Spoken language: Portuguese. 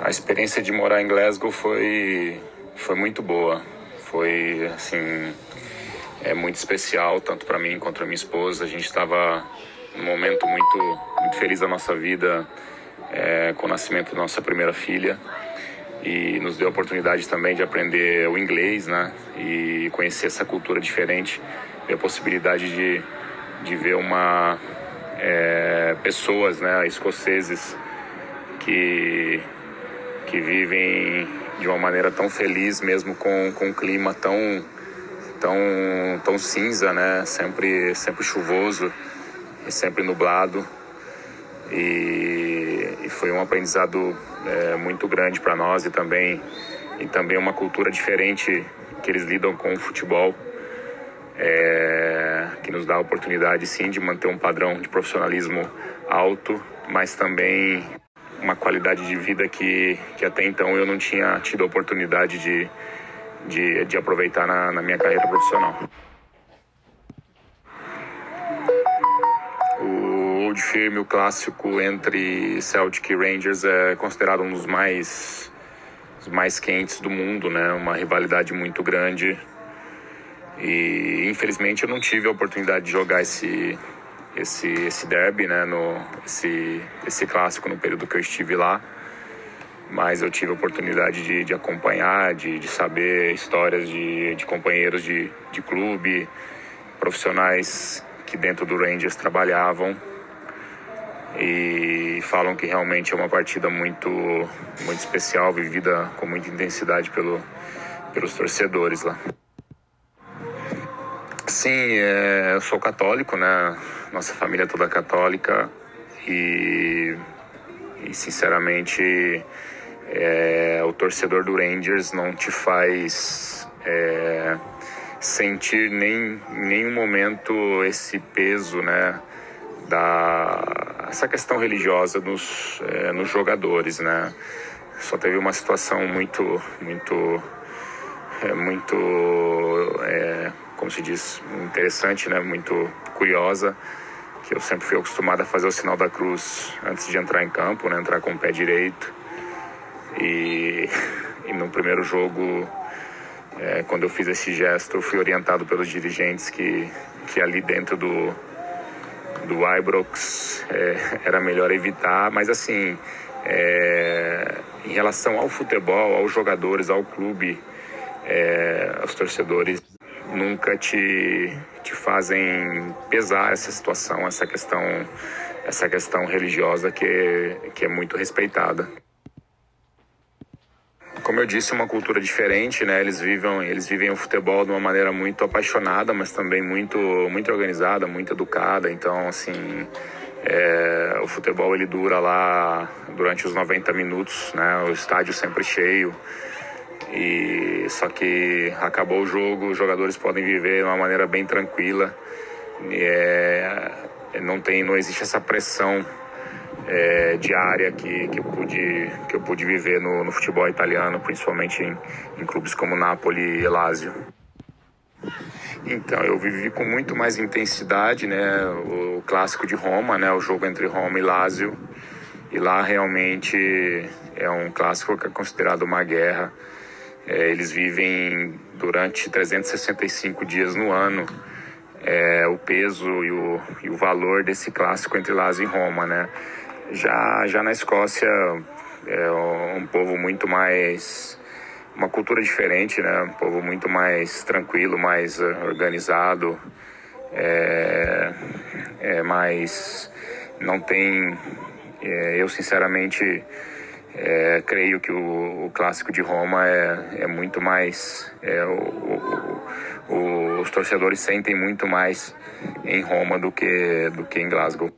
A experiência de morar em Glasgow foi, foi muito boa. Foi, assim, é muito especial, tanto para mim quanto para minha esposa. A gente estava num momento muito, muito feliz da nossa vida é, com o nascimento da nossa primeira filha e nos deu a oportunidade também de aprender o inglês, né? E conhecer essa cultura diferente, ter a possibilidade de, de ver uma é, pessoas, né, escoceses que que vivem de uma maneira tão feliz, mesmo com, com um clima tão, tão, tão cinza, né? Sempre, sempre chuvoso e sempre nublado. E, e foi um aprendizado é, muito grande para nós e também, e também uma cultura diferente que eles lidam com o futebol. É, que nos dá a oportunidade sim de manter um padrão de profissionalismo alto, mas também uma qualidade de vida que, que até então eu não tinha tido a oportunidade de, de, de aproveitar na, na minha carreira profissional. O Old Firm, o clássico entre Celtic e Rangers, é considerado um dos mais, mais quentes do mundo, né? Uma rivalidade muito grande. E infelizmente eu não tive a oportunidade de jogar esse, esse, esse derby, né, no, esse, esse clássico no período que eu estive lá. Mas eu tive a oportunidade de, de acompanhar, de, de saber histórias de, de companheiros de, de clube, profissionais que dentro do Rangers trabalhavam e falam que realmente é uma partida muito, muito especial, vivida com muita intensidade pelo, pelos torcedores lá. Sim, é, eu sou católico, né? Nossa família é toda católica e, e sinceramente, é, o torcedor do Rangers não te faz é, sentir nem em nenhum momento esse peso, né? Da essa questão religiosa nos, é, nos jogadores, né? Só teve uma situação muito, muito, é, muito é, como se diz, interessante, né? Muito curiosa, que eu sempre fui acostumado a fazer o sinal da cruz antes de entrar em campo, né? Entrar com o pé direito. E, e no primeiro jogo, é, quando eu fiz esse gesto, eu fui orientado pelos dirigentes que, que ali dentro do, do Ibrox é, era melhor evitar, mas assim, é, em relação ao futebol, aos jogadores, ao clube, é, aos torcedores, nunca te, te fazem pesar essa situação, essa questão, essa questão religiosa que, que é muito respeitada. Como eu disse, uma cultura diferente, né? Eles vivem, eles vivem o futebol de uma maneira muito apaixonada, mas também muito, muito organizada, muito educada. Então, assim, é, o futebol ele dura lá durante os 90 minutos, né? O estádio sempre cheio. E só que acabou o jogo, os jogadores podem viver de uma maneira bem tranquila. É, não tem, não existe essa pressão é, diária que, que, eu pude, que eu pude viver no, no futebol italiano, principalmente em, em, clubes como Napoli e Lazio. Então, eu vivi com muito mais intensidade né, o clássico de Roma, né, o jogo entre Roma e Lazio. E lá realmente é um clássico que é considerado uma guerra. É, eles vivem durante 365 dias no ano é, o peso e o, e o valor desse clássico entre Lazio e Roma, né? Já, já na Escócia é um povo muito mais uma cultura diferente, né? Um povo muito mais tranquilo, mais organizado, é, é mais não tem. É, eu sinceramente é, creio que o, o, clássico de Roma é, é muito mais. É, o, o, os torcedores sentem muito mais em Roma do que, do que em Glasgow.